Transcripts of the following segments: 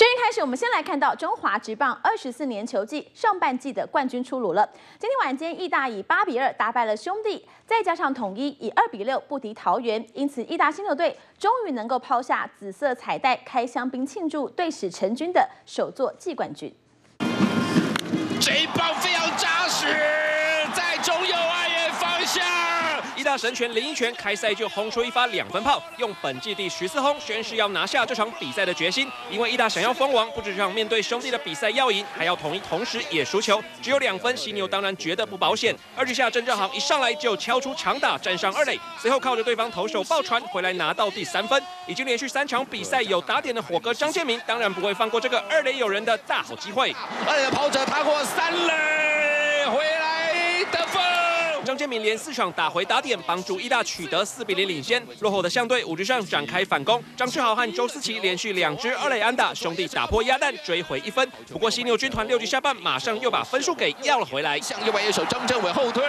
时间开始，我们先来看到中华职棒二十四年球季上半季的冠军出炉了。今天晚间，义大以八比二打败了兄弟，再加上统一以二比六不敌桃园，因此义大新球队终于能够抛下紫色彩带，开香槟庆祝队史成军的首座季冠军。这一棒非常扎实，在中右外野方向。一大神拳林一拳开赛就轰出一发两分炮，用本季第十四轰宣誓要拿下这场比赛的决心。因为一大想要封王，不只想面对兄弟的比赛要赢，还要统一，同时也输球。只有两分，犀牛当然觉得不保险。二局下郑正航一上来就敲出长打，站上二垒，随后靠着对方投手爆传回来拿到第三分。已经连续三场比赛有打点的火哥张建明，当然不会放过这个二垒有人的大好机会。二垒跑者踏过三垒。建明连四场打回打点，帮助义大取得四比零领先。落后的相队五局上展开反攻，张志豪和周思齐连续两支二垒安打，兄弟打破鸭蛋追回一分。不过犀牛军团六局下半马上又把分数给要了回来。向右外野手张振伟后退，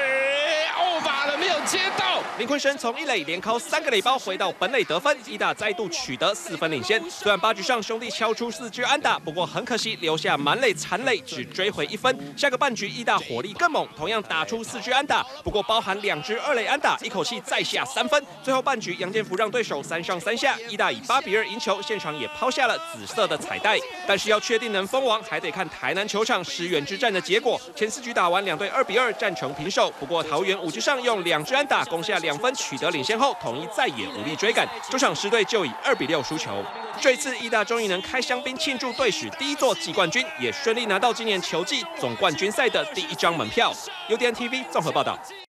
林坤生从一垒连敲三个垒包回到本垒得分，义大再度取得四分领先。虽然八局上兄弟敲出四支安打，不过很可惜留下满垒残垒，只追回一分。下个半局义大火力更猛，同样打出四支安打。不过包含两支二垒安打，一口气再下三分。最后半局杨建福让对手三上三下，一大以八比二赢球，现场也抛下了紫色的彩带。但是要确定能封王，还得看台南球场十元之战的结果。前四局打完，两队二比二战成平手。不过桃园五局上用两支安打攻下两分，取得领先后，统一再也无力追赶，主场狮队就以二比六输球。这次义大终于能开香槟庆祝队史第一座季冠军，也顺利拿到今年球季总冠军赛的第一张门票。UDN TV 综合报道。